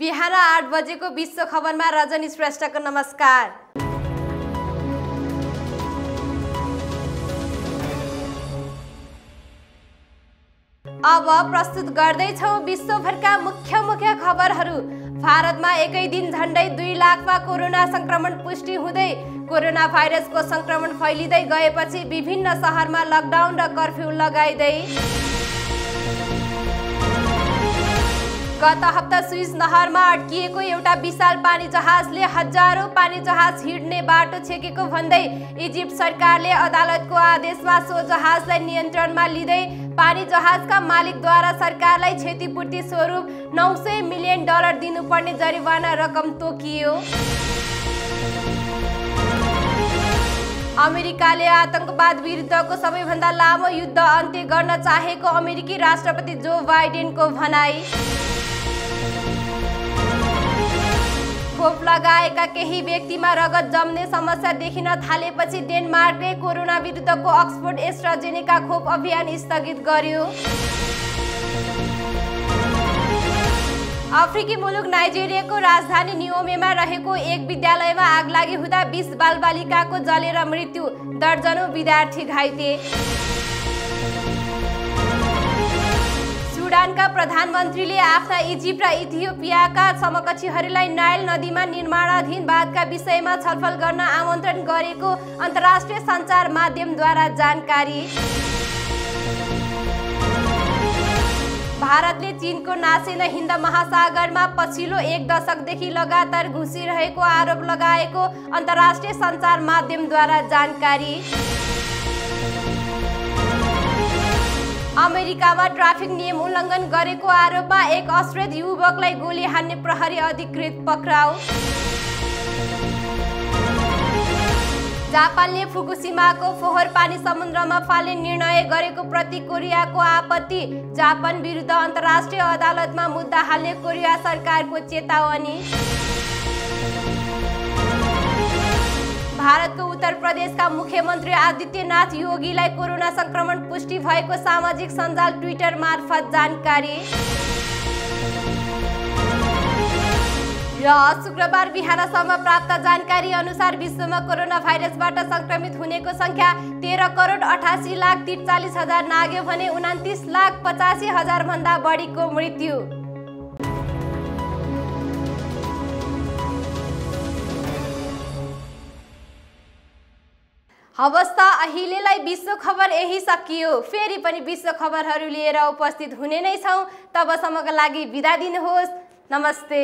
बिहान आठ बजेको विश्व खबरमा रजनी श्रेष्ठको नमस्कार। अब प्रस्तुत गर्दैछौ विश्वभरका मुख्य मुख्य खबरहरू। भारतमा एकै दिन झन्डै दुई लाखमा कोरोना संक्रमण पुष्टि हुँदै कोरोना भाइरसको संक्रमण फैलिँदै गएपछि विभिन्न सहरमा लकडाउन र कर्फ्यू लगाइँदै गत हप्ता स्विस नहरमा अड्किएको एउटा विशाल पानी जहाजले हजारौँ पानी जहाज हिँड्ने बाटो छेकेको भन्दै इजिप्ट सरकारले अदालतको आदेशमा सो जहाजलाई नियन्त्रणमा लिँदै पानी जहाजका मालिकद्वारा सरकारलाई क्षतिपूर्ति स्वरूप नौ सय मिलियन डलर दिनुपर्ने जरिवाना रकम तोकियो। अमेरिकाले आतंकवाद विरुद्धको सबैभन्दा लामो युद्ध अन्त्य गर्न चाहेको अमेरिकी राष्ट्रपति जो बाइडेनको भनाई। खोप लगाएका केही व्यक्तिमा रगत जम्ने समस्या देखिन थालेपछि डेनमार्कले कोरोना विरुद्धको अक्सफोर्ड एस्ट्राजेनेका खोप अभियान स्थगित गर्यो। अफ्रिकी मुलुक नाइजेरियाको राजधानी नियोमेमा रहेको एक विद्यालयमा आगलागी हुँदा बिस बालबालिकाको जलेर मृत्यु दर्जनौँ विद्यार्थी घाइते। सुडानका प्रधानमन्त्रीले आफ्ना इजिप्ट र इथियोपियाका समकक्षीहरूलाई नाइल नदीमा निर्माणाधीन बाँधका विषयमा छलफल गर्न आमन्त्रण गरेको अन्तर्राष्ट्रिय सञ्चार माध्यमद्वारा जानकारी। भारतले चीनको नासेन हिन्द महासागरमा पछिल्लो एक दशकदेखि लगातार घुसिरहेको आरोप लगाएको अन्तर्राष्ट्रिय सञ्चार माध्यमद्वारा जानकारी। अमेरिकामा ट्राफिक नियम उल्लङ्घन गरेको आरोपमा एक अश्वेत युवकलाई गोली हान्ने प्रहरी अधिकृत पक्राउ। जापानले फुकुसिमाको फोहोर पानी समुद्रमा फाल्ने निर्णय गरेको प्रति कोरियाको आपत्ति। जापान विरुद्ध अन्तर्राष्ट्रिय अदालतमा मुद्दा हाल्ने कोरिया सरकारको चेतावनी। भारतको उत्तर प्रदेशका मुख्यमन्त्री आदित्यनाथ योगीलाई कोरोना संक्रमण पुष्टि भएको सामाजिक सञ्जाल ट्विटर मार्फत जानकारी। र शुक्रबार बिहानसम्म प्राप्त जानकारी अनुसार विश्वमा कोरोना भाइरसबाट सङ्क्रमित हुनेको सङ्ख्या तेह्र करोड अठासी लाख त्रिचालिस हजार नाग्यो भने उनातिस लाख पचासी हजारभन्दा बढीको मृत्यु। हवस् त अहिलेलाई विश्व खबर यही सकियो। फेरि पनि विश्व खबरहरू लिएर उपस्थित हुने नै छौँ। तबसम्मको लागि बिदा दिनुहोस्। नमस्ते।